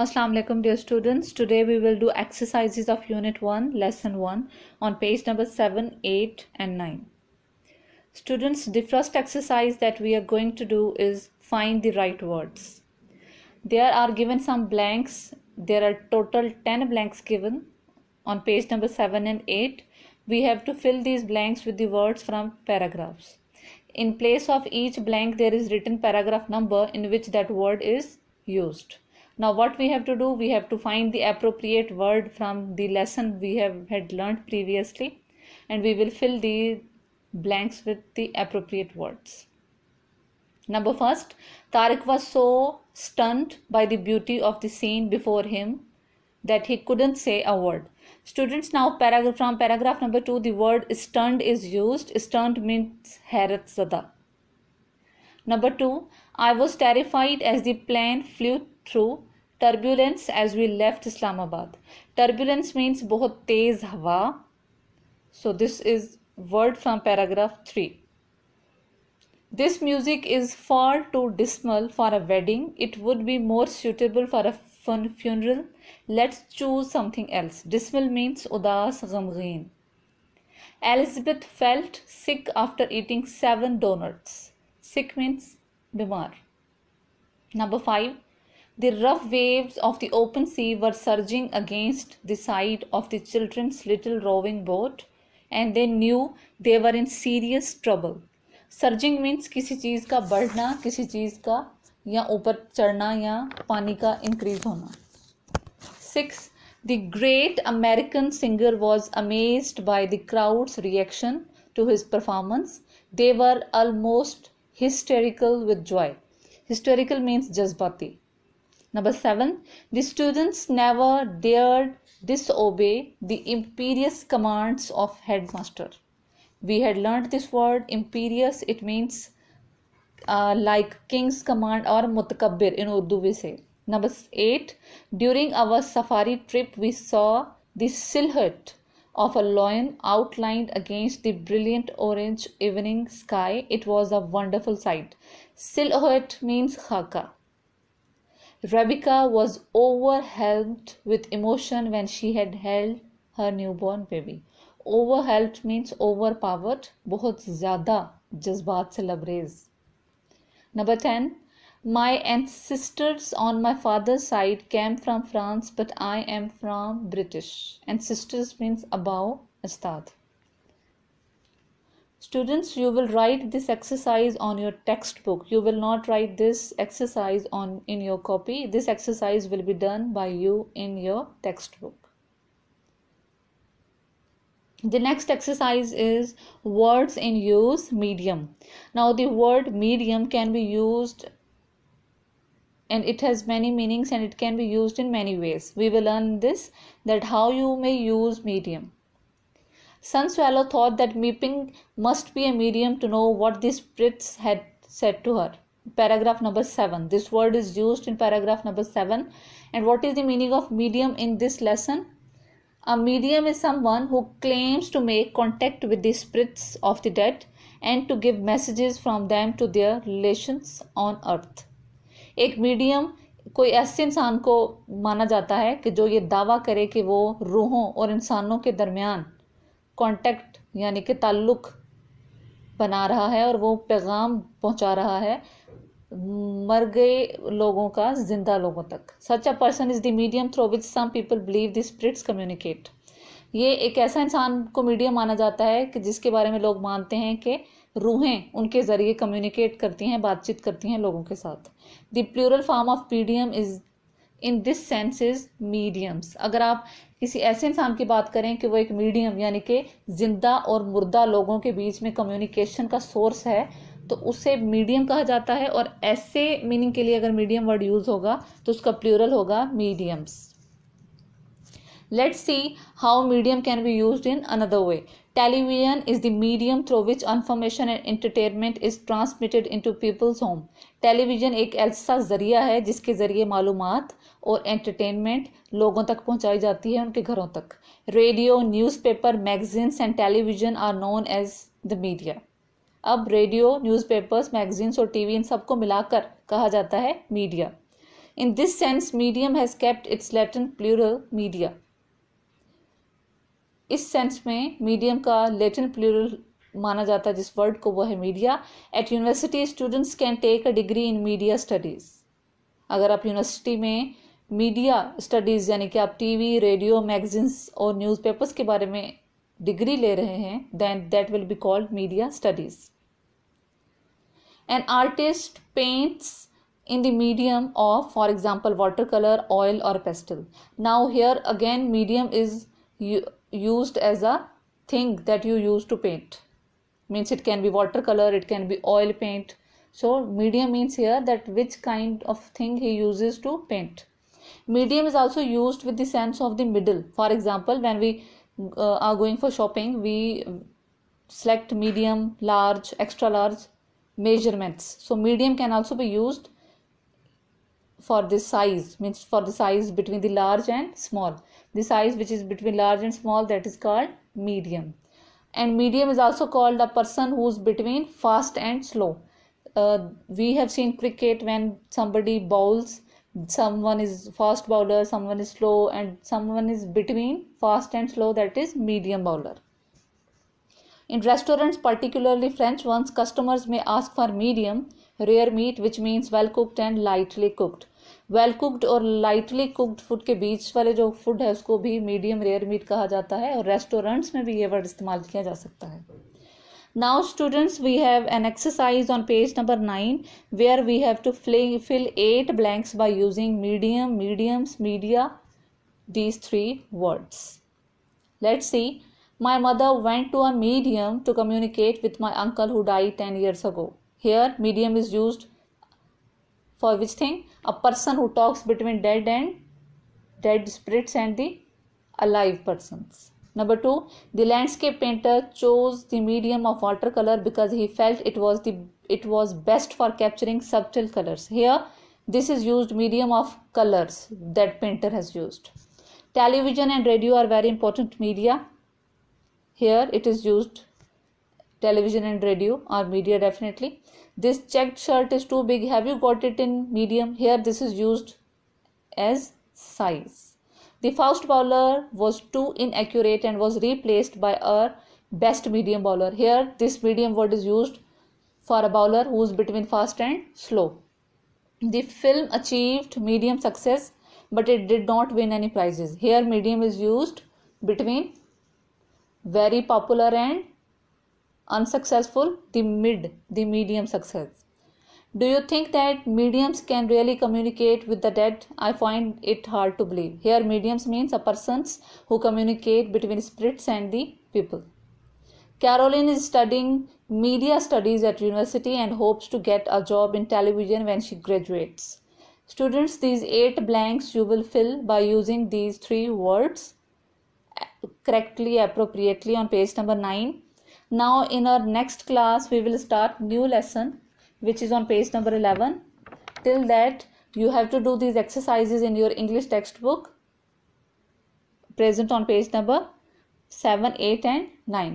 Assalamu alaikum dear students. Today we will do exercises of unit 1 lesson 1 on page number 7, 8 and 9. Students, the first exercise that we are going to do is find the right words. There are given some blanks. There are total 10 blanks given on page number 7 and 8. We have to fill these blanks with the words from paragraphs. In place of each blank there is written paragraph number in which that word is used now what we have to do we have to find the appropriate word from the lesson we have had learned previously and we will fill the blanks with the appropriate words. Number first tariq was so stunned by the beauty of the scene before him that he couldn't say a word. Students now paragraph from paragraph number 2 the word stunned is used. Stunned means hairat zada number 2 i was terrified as the plane flew through turbulence as we left Islamabad. Turbulence means बहुत तेज हवा. So this is word from paragraph 3. This music is far too dismal for a wedding. It would be more suitable for a fun funeral. Let's choose something else. Dismal means udas ghamgeen. Elizabeth felt sick after eating seven donuts. Sick means bimar. Number 5. The rough waves of the open sea were surging against the side of the children's little rowing boat and they knew they were in serious trouble. Surging means किसी चीज़ का बढ़ना किसी चीज़ का या ऊपर चढ़ना या पानी का इंक्रीज होना six The great American singer was amazed by the crowd's reaction to his performance. They were almost hysterical with joy. Hysterical means jazbati. Number seven, the students never dared disobey the imperious commands of headmaster. We had learned this word imperious, it means uh, like king's command or mutakabbir in Urdu we say. Number eight, during our safari trip, we saw the silhouette of a lion outlined against the brilliant orange evening sky. It was a wonderful sight. Silhouette means khaka. Rebecca was overwhelmed with emotion when she had held her newborn baby. Overwhelmed means overpowered, बहुत ज़्यादा जज्बात से लबरेज Number 10. My ancestors on my father's side came from France, but I am from British. Ancestors means above Astad. Students, you will write this exercise on your textbook. You will not write this exercise on in your copy. This exercise will be done by you in your textbook. The next exercise is words in use medium. Now the word medium can be used and it has many meanings and it can be used in many ways. We will learn this that how you may use medium. Sun Swallow thought that Meeping must be a medium to know what the spirits had said to her. Paragraph number 7. This word is used in paragraph number 7. And what is the meaning of medium in this lesson? A medium is someone who claims to make contact with the spirits of the dead and to give messages from them to their relations on earth. एक medium कोई ऐसे इंसान को माना जाता है कि जो ये दावा करे कि वो रूहों और इंसानों के दरमियान कांटेक्ट यानी कि ताल्लुक बना रहा है और वो पैगाम पहुँचा रहा है, मर गए लोगों का, ज़िंदा लोगों तक। Such a person is the medium through which some people believe the spirits communicate ये एक ऐसा इंसान को मीडियम माना जाता है कि जिसके बारे में लोग मानते हैं कि रूहें उनके ज़रिए कम्युनिकेट करती हैं, बातचीत करती हैं लोगों के साथ। The plural form of medium is in this sense is mediums. अगर आप किसी ऐसे इंसान की बात करें कि वो एक मीडियम, यानी कि ज़िंदा और मुर्दा लोगों के बीच में कम्युनिकेशन का सोर्स है तो उसे मीडियम कहा जाता है और ऐसे मीनिंग के लिए अगर मीडियम वर्ड यूज़ होगा तो उसका प्लूरल होगा mediums let's see how medium can be use in another way television is the medium through which information and entertainment is transmitted into people's home television एक ऐसा ज़रिया है जिसके ज़रिए मालूमात और एंटरटेनमेंट लोगों तक पहुंचाई जाती है उनके घरों तक। Radio newspaper magazines and television are known as the media अब रेडियो न्यूज़पेपर्स मैगजीन्स और टीवी इन सबको मिलाकर कहा जाता है media in this sense medium has kept its Latin plural media. इस सेंस में मीडियम का लेटिन प्लूरल माना जाता है, जिस वर्ड को वो है media at university students can take a degree in media studies अगर आप यूनिवर्सिटी में मीडिया स्टडीज़ यानी कि आप टीवी रेडियो मैगजीन्स और न्यूज़पेपर्स के बारे में डिग्री ले रहे हैं then that will be called media studies an artist paints in the medium of for example water colour oil और pastel now here again medium is use as a thing that you use to paint means it can be water colour it can be oil paint so medium means here that which kind of thing he use to paint medium is also used with the sense of the middle. For example when we uh, are going for shopping we select medium large extra large measurements. So medium can also be used for this size means for the size between the large and small. The size which is between large and small that is called medium. And medium is also called a person who's between fast and slow. Uh, we have seen cricket when somebody bowls someone is fast bowler someone is slow and someone is between fast and slow that is medium bowler in restaurants particularly french ones customers may ask for medium rare meat which means well cooked and lightly cooked well cooked और lightly cooked food के बीच वाले जो food है उसको भी medium rare meet कहा जाता है और रेस्टोरेंट्स में भी ये वर्ड इस्तेमाल किया जा सकता है now students we have an exercise on page number 9 where we have to fill 8 blanks by using medium mediums media these three words. Let's see. My mother went to a medium to communicate with my uncle who died 10 years ago. Here medium is used for which thing? A person who talks between dead and dead spirits and the alive persons number 2 the landscape painter chose the medium of watercolor because he felt it was the it was best for capturing subtle colors. Here this is used medium of colors that painter has used. Television and radio are very important media. Here it is used television and radio or media definitely. This checked shirt is too big. Have you got it in medium? Here this is used as size the fast bowler was too inaccurate and was replaced by a best medium bowler. Here this medium word is used for a bowler who is between fast and slow. The film achieved medium success but it did not win any prizes. Here medium is used between very popular and unsuccessful the mid the medium success do you think that mediums can really communicate with the dead? I find it hard to believe. Here mediums means a persons who communicate between spirits and the people. Caroline is studying media studies at university and hopes to get a job in television when she graduates. Students these eight blanks you will fill by using these three words correctly appropriately on page number 9 now in our next class we will start new lesson which is on page number 11 till that you have to do these exercises in your english textbook. Present on page number 7 8 and 9